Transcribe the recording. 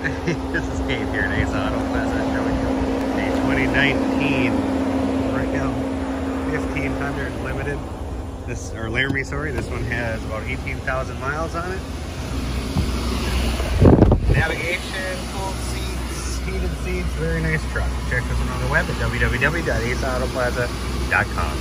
this is Kate here at Asa Auto Plaza showing you a 2019 Brigham 1500 Limited. This, or Laramie, sorry. This one has about 18,000 miles on it. Navigation, cooled seats, heated seats, very nice truck. Check us out on the web at www.asaautoplaza.com.